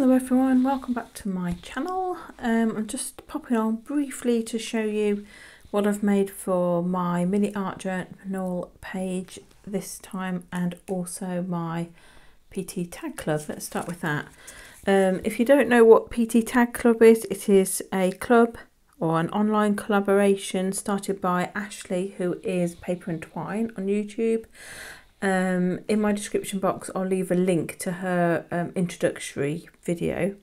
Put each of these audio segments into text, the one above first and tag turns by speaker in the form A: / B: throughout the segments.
A: Hello everyone, welcome back to my channel. Um, I'm just popping on briefly to show you what I've made for my mini art journal page this time and also my PT Tag Club. Let's start with that. Um, if you don't know what PT Tag Club is, it is a club or an online collaboration started by Ashley who is Paper and Twine on YouTube um, in my description box, I'll leave a link to her um, introductory video.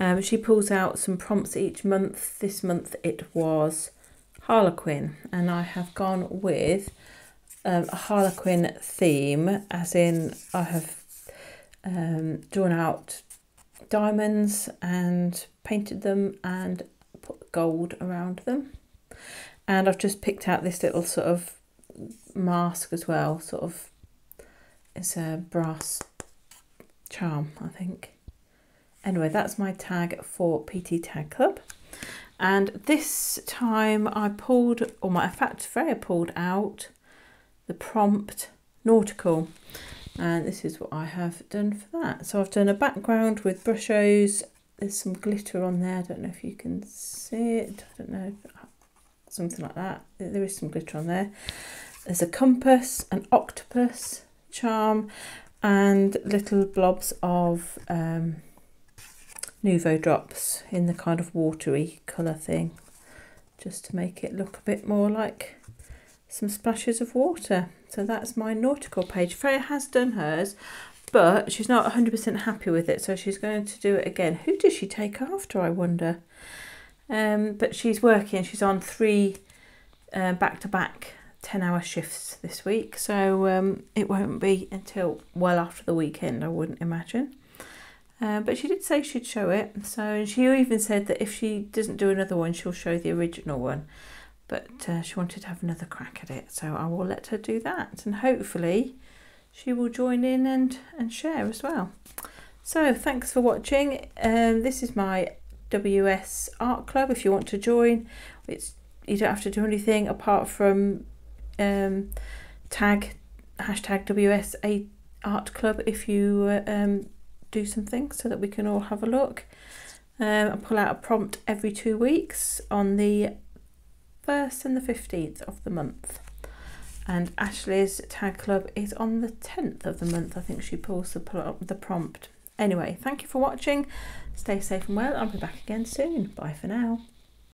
A: Um, she pulls out some prompts each month. This month it was Harlequin, and I have gone with um, a Harlequin theme, as in I have um, drawn out diamonds and painted them and put gold around them. And I've just picked out this little sort of mask as well, sort of, it's a brass charm, I think. Anyway, that's my tag for PT Tag Club. And this time I pulled, or my, fact, Freya pulled out the prompt nautical. And this is what I have done for that. So I've done a background with brushos. There's some glitter on there. I don't know if you can see it. I don't know. Something like that. There is some glitter on there. There's a compass, an octopus charm, and little blobs of um, Nuvo drops in the kind of watery colour thing, just to make it look a bit more like some splashes of water. So that's my nautical page. Freya has done hers, but she's not 100% happy with it, so she's going to do it again. Who does she take after, I wonder? Um, but she's working, she's on three uh, back-to-back 10 hour shifts this week, so um, it won't be until well after the weekend, I wouldn't imagine. Uh, but she did say she'd show it, so she even said that if she doesn't do another one, she'll show the original one. But uh, she wanted to have another crack at it, so I will let her do that, and hopefully she will join in and, and share as well. So thanks for watching. Um, this is my WS Art Club. If you want to join, it's you don't have to do anything apart from um, tag hashtag WS Art Club if you um, do something so that we can all have a look. Um, I pull out a prompt every two weeks on the 1st and the 15th of the month. And Ashley's tag club is on the 10th of the month. I think she pulls the, the prompt. Anyway, thank you for watching. Stay safe and well. I'll be back again soon. Bye for now.